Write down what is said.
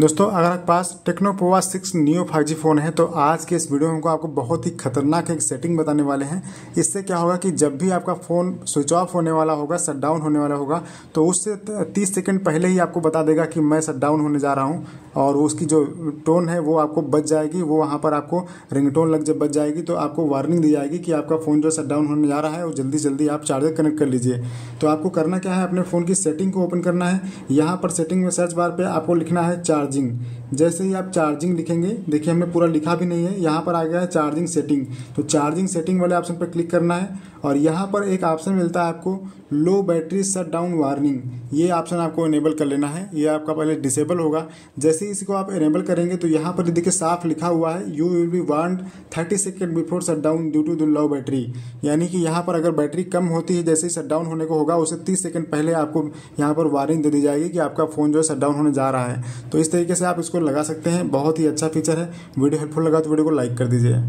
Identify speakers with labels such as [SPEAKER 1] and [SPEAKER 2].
[SPEAKER 1] दोस्तों, अगर आपके पास Tecno Pova six Neo five G phone है तो आज के इस वीडियो में आपको बहुत ही खतरनाक एक सेटिंग बताने वाले हैं। इससे क्या होगा कि जब भी आपका फ़ोन स्विच ऑफ़ होने वाला होगा शट डाउन होने वाला होगा तो उससे तीस सेकंड पहले ही आपको बता देगा कि मैं शट डाउन होने जा रहा हूँ, और उसकी जो टोन है, वो आपको बच जाएगी। वो वहाँ पर आपको रिंगटोन लग जब बच जाएगी तो आपको वार्निंग दी जाएगी कि आपका फ़ोन जो शट डाउन होने जा रहा है, वो जल्दी जल्दी आप चार्जर कनेक्ट कर लीजिए। तो आपको करना क्या है, अपने फ़ोन की सेटिंग को ओपन करना है। यहाँ पर सेटिंग में सर्च बार पर आपको लिखना है चार्जिंग जैसे ही आप चार्जिंग लिखेंगे, देखिए हमने पूरा लिखा भी नहीं है, यहाँ पर आ गया है चार्जिंग सेटिंग। तो चार्जिंग सेटिंग वाले ऑप्शन पर क्लिक करना है और यहाँ पर एक ऑप्शन मिलता है आपको, low battery shut down warning. ये ऑप्शन आपको इनेबल कर लेना है। ये आपका पहले डिसेबल होगा। जैसे ही इसको आप इनेबल करेंगे तो यहाँ पर देखिए साफ़ लिखा हुआ है you will be warned thirty second before shut down due to the low battery यानी कि यहाँ पर अगर बैटरी कम होती है, जैसे ही शट डाउन होने को होगा, उसे तीस सेकेंड पहले आपको यहाँ पर वार्निंग दे दी जाएगी कि आपका फ़ोन जो है शट डाउन होने जा रहा है। तो इस तरीके से आप इसको लगा सकते हैं। बहुत ही अच्छा फीचर है। वीडियो हेल्पफुल लगा तो वीडियो को लाइक कर दीजिए।